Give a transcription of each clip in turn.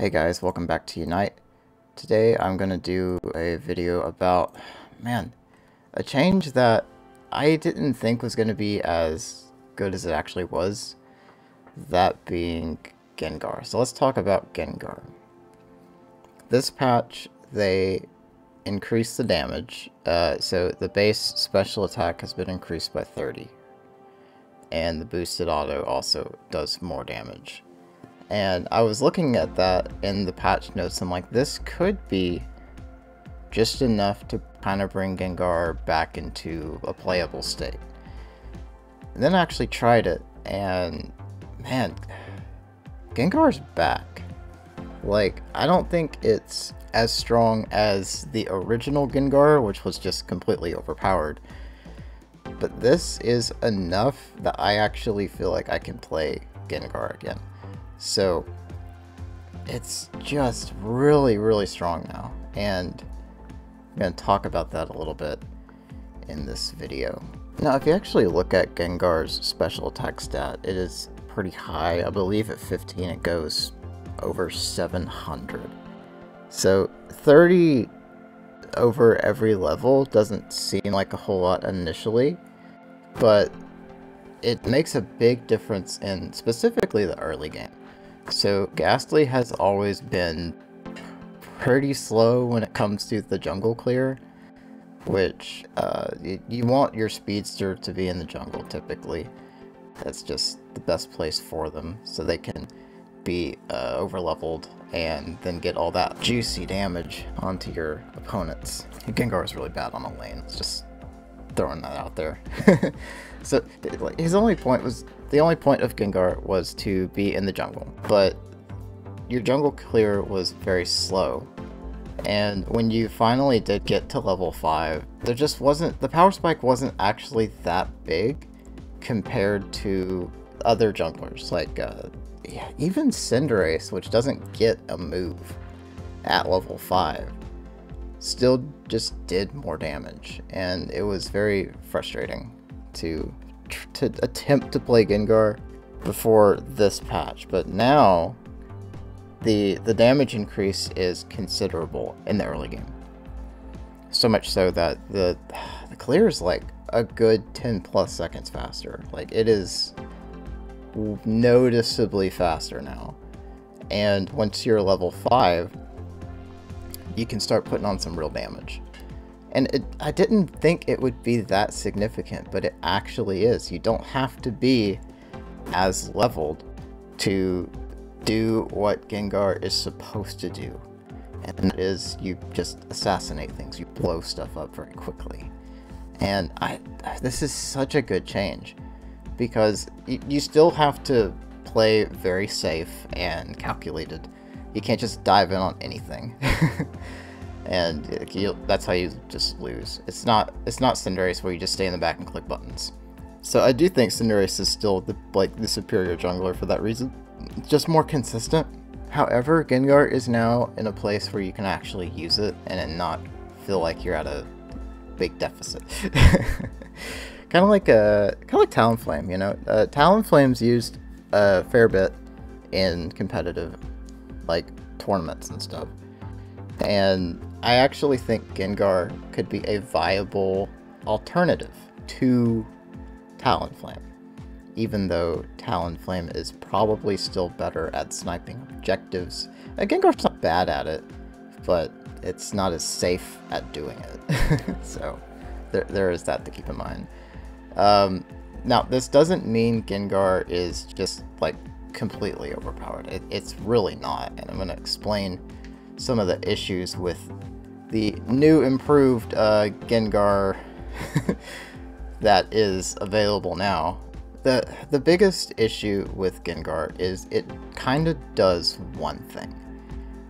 Hey guys, welcome back to Unite. Today I'm going to do a video about, man, a change that I didn't think was going to be as good as it actually was. That being Gengar. So let's talk about Gengar. This patch, they increased the damage. Uh, so the base special attack has been increased by 30. And the boosted auto also does more damage. And I was looking at that in the patch notes. I'm like, this could be just enough to kind of bring Gengar back into a playable state. And then I actually tried it, and man, Gengar's back. Like, I don't think it's as strong as the original Gengar, which was just completely overpowered. But this is enough that I actually feel like I can play Gengar again. So it's just really, really strong now. And I'm going to talk about that a little bit in this video. Now, if you actually look at Gengar's special attack stat, it is pretty high. I believe at 15 it goes over 700. So 30 over every level doesn't seem like a whole lot initially, but it makes a big difference in specifically the early game. So Gastly has always been pretty slow when it comes to the jungle clear, which uh, you, you want your speedster to be in the jungle typically. That's just the best place for them, so they can be uh, overleveled and then get all that juicy damage onto your opponents. Gengar is really bad on a lane, it's just throwing that out there. so his only point was the only point of Gengar was to be in the jungle, but your jungle clear was very slow. And when you finally did get to level 5, there just wasn't, the power spike wasn't actually that big compared to other junglers, like uh, yeah, even Cinderace, which doesn't get a move at level 5, still just did more damage, and it was very frustrating to to attempt to play Gengar before this patch, but now the the damage increase is considerable in the early game. So much so that the the clear is like a good 10 plus seconds faster. Like it is noticeably faster now. And once you're level 5, you can start putting on some real damage. And it, I didn't think it would be that significant, but it actually is. You don't have to be as leveled to do what Gengar is supposed to do. And that is you just assassinate things, you blow stuff up very quickly. And I this is such a good change because you, you still have to play very safe and calculated. You can't just dive in on anything. and you, that's how you just lose. It's not it's not Cinderace where you just stay in the back and click buttons. So I do think Cinderace is still the like the superior jungler for that reason. Just more consistent. However, Gengar is now in a place where you can actually use it and not feel like you're at a big deficit. kind of like a kind of like Talonflame, you know. Uh, Talonflame's used a fair bit in competitive like tournaments and stuff, and I actually think Gengar could be a viable alternative to Talonflame, even though Talonflame is probably still better at sniping objectives. Uh, Gengar's not bad at it, but it's not as safe at doing it. so there, there is that to keep in mind. Um, now, this doesn't mean Gengar is just like completely overpowered. It, it's really not, and I'm going to explain some of the issues with the new improved uh, Gengar that is available now. The, the biggest issue with Gengar is it kind of does one thing.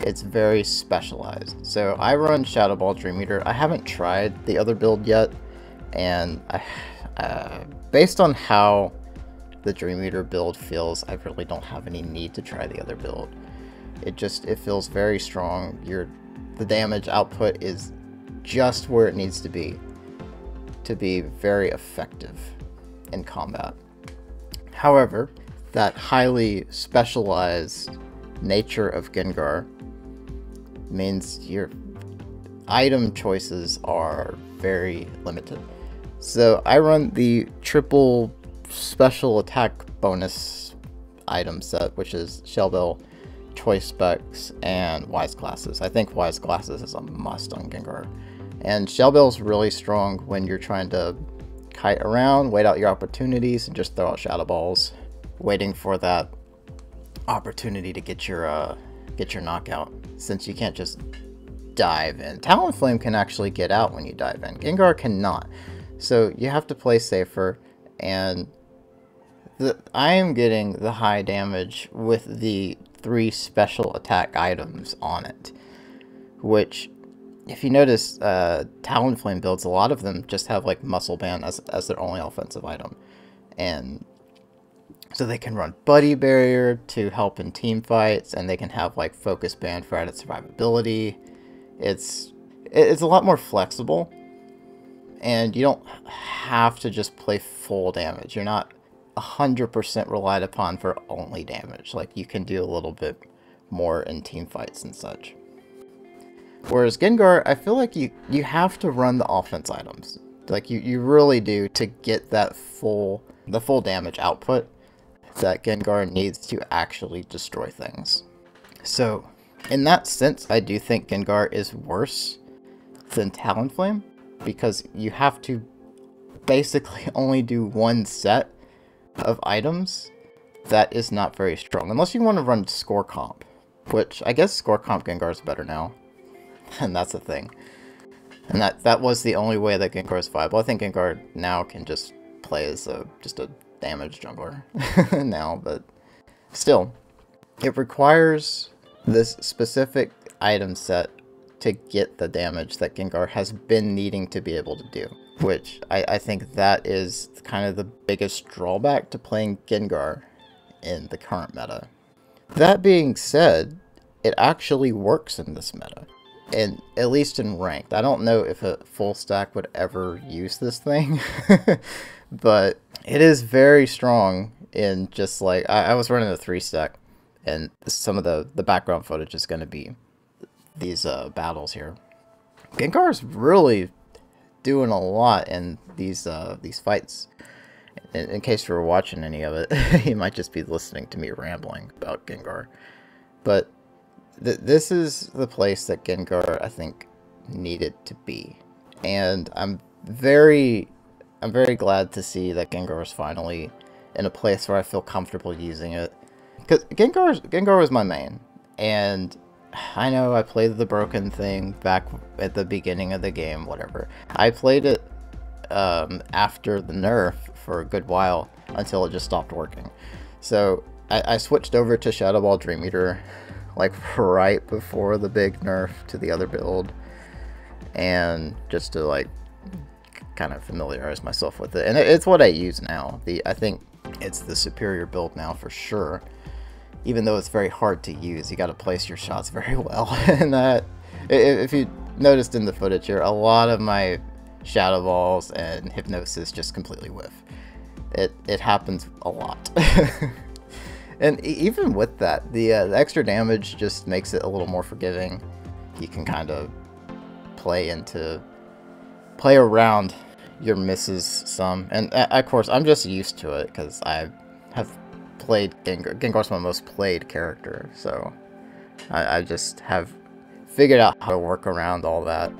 It's very specialized. So I run Shadow Ball Dream Eater. I haven't tried the other build yet, and I, uh, based on how the Dream Eater build feels, I really don't have any need to try the other build. It just, it feels very strong. You're the damage output is just where it needs to be to be very effective in combat. However, that highly specialized nature of Gengar means your item choices are very limited. So I run the triple special attack bonus item set, which is Shellbell, Choice Specs, and Wise Glasses. I think Wise Glasses is a must on Gengar. And Shellbell's really strong when you're trying to kite around, wait out your opportunities, and just throw out Shadow Balls, waiting for that opportunity to get your uh, get your knockout. Since you can't just dive in, Talonflame can actually get out when you dive in. Gengar cannot. So you have to play safer, and the, I am getting the high damage with the three special attack items on it, which, if you notice, uh, Talonflame builds, a lot of them just have like Muscle Band as, as their only offensive item, and so they can run Buddy Barrier to help in team fights, and they can have like Focus Band for added survivability. It's it's a lot more flexible and you don't have to just play full damage. You're not 100% relied upon for only damage. Like, you can do a little bit more in team fights and such. Whereas Gengar, I feel like you, you have to run the offense items. Like, you, you really do to get that full, the full damage output that Gengar needs to actually destroy things. So, in that sense, I do think Gengar is worse than Talonflame because you have to basically only do one set of items that is not very strong. Unless you want to run score comp, which I guess score comp Gengar is better now. and that's the thing. And that that was the only way that Gengar is viable. I think Gengar now can just play as a just a damage jungler now, but still, it requires this specific item set to get the damage that Gengar has been needing to be able to do. Which I, I think that is kind of the biggest drawback to playing Gengar in the current meta. That being said, it actually works in this meta. And at least in ranked. I don't know if a full stack would ever use this thing. but it is very strong in just like I, I was running a three stack and some of the, the background footage is gonna be these uh, battles here. Gengar is really doing a lot in these uh, these fights. In, in, case you were watching any of it, you might just be listening to me rambling about Gengar. But th this is the place that Gengar, I think, needed to be. And I'm very, I'm very glad to see that Gengar is finally in a place where I feel comfortable using it. Because Gengar, Gengar was my main, and I know I played the broken thing back at the beginning of the game, whatever. I played it um, after the nerf for a good while until it just stopped working. So I, I switched over to Shadow Ball Dream Eater like right before the big nerf to the other build and just to like kind of familiarize myself with it. And it's what I use now. The I think it's the superior build now for sure even though it's very hard to use, you got to place your shots very well. and that, if you noticed in the footage here, a lot of my shadow balls and hypnosis just completely whiff. It it happens a lot. and even with that, the, uh, the extra damage just makes it a little more forgiving. You can kind of play into play around your misses some, and uh, of course I'm just used to it because I have played Gengar. Gengar's my most played character, so I, I just have figured out how to work around all that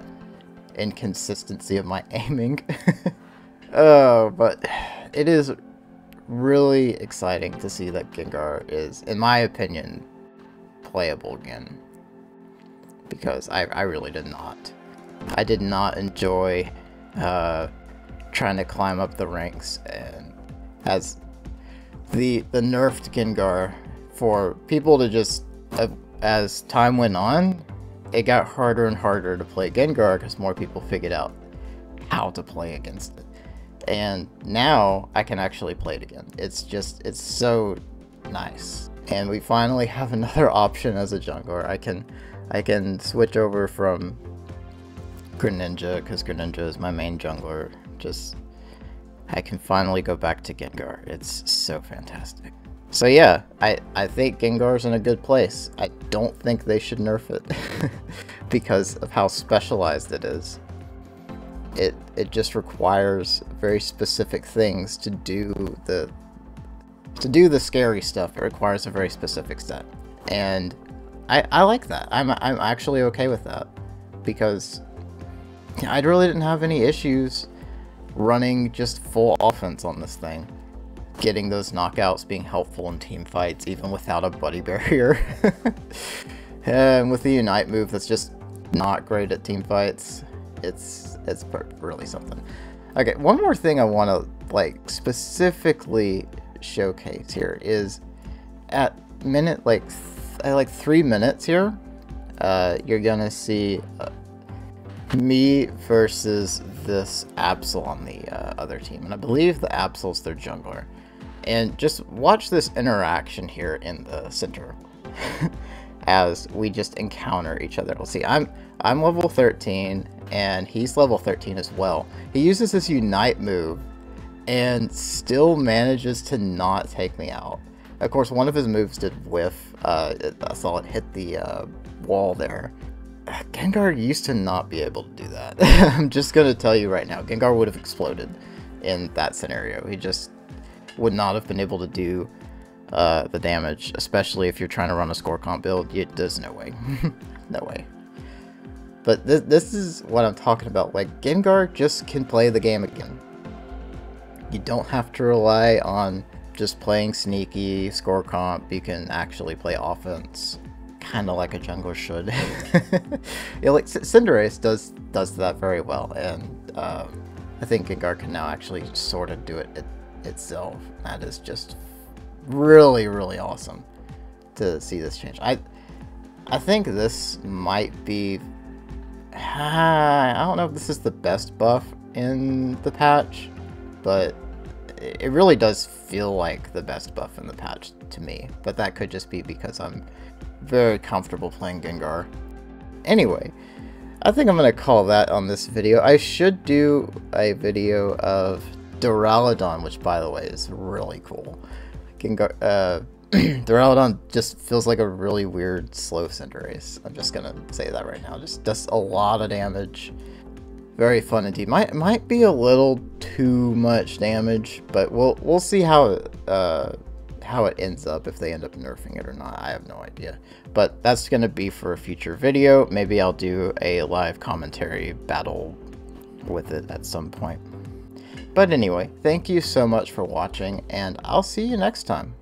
inconsistency of my aiming. oh, but it is really exciting to see that Gengar is, in my opinion, playable again. Because I, I really did not. I did not enjoy uh, trying to climb up the ranks and as the the nerfed Gengar for people to just uh, as time went on, it got harder and harder to play Gengar because more people figured out how to play against it. And now I can actually play it again. It's just it's so nice. And we finally have another option as a jungler. I can I can switch over from Greninja because Greninja is my main jungler. Just I can finally go back to Gengar. It's so fantastic. So yeah, I, I think Gengar's in a good place. I don't think they should nerf it because of how specialized it is. It it just requires very specific things to do the to do the scary stuff. It requires a very specific set. And I, I like that. I'm, I'm actually okay with that because I really didn't have any issues running just full offense on this thing. Getting those knockouts being helpful in team fights even without a buddy barrier. and with the Unite move that's just not great at team fights, it's it's really something. Okay, one more thing I want to like specifically showcase here is at minute like at like three minutes here, uh, you're gonna see uh, me versus this Absol on the uh, other team, and I believe the Absol's their jungler. And just watch this interaction here in the center as we just encounter each other. We'll see. I'm I'm level 13 and he's level 13 as well. He uses this Unite move and still manages to not take me out. Of course, one of his moves did whiff. Uh, I saw it hit the uh, wall there. Gengar used to not be able to do that. I'm just going to tell you right now, Gengar would have exploded in that scenario. He just would not have been able to do uh, the damage, especially if you're trying to run a score comp build. It, there's no way. no way. But th this is what I'm talking about. Like, Gengar just can play the game again. You don't have to rely on just playing sneaky, score comp. You can actually play offense, kind of like a jungle should. yeah, like Cinderace does does that very well, and uh, I think Gengar can now actually sort of do it, it itself. That is just really, really awesome to see this change. I I think this might be. I don't know if this is the best buff in the patch, but it really does feel like the best buff in the patch to me. But that could just be because I'm very comfortable playing Gengar. Anyway, I think I'm going to call that on this video. I should do a video of Duraludon, which by the way is really cool. Gengar, uh, Duraludon just feels like a really weird slow Cinderace. I'm just going to say that right now. Just does a lot of damage. Very fun indeed. Might might be a little too much damage, but we'll we'll see how uh, how it ends up if they end up nerfing it or not. I have no idea. But that's going to be for a future video. Maybe I'll do a live commentary battle with it at some point. But anyway, thank you so much for watching, and I'll see you next time.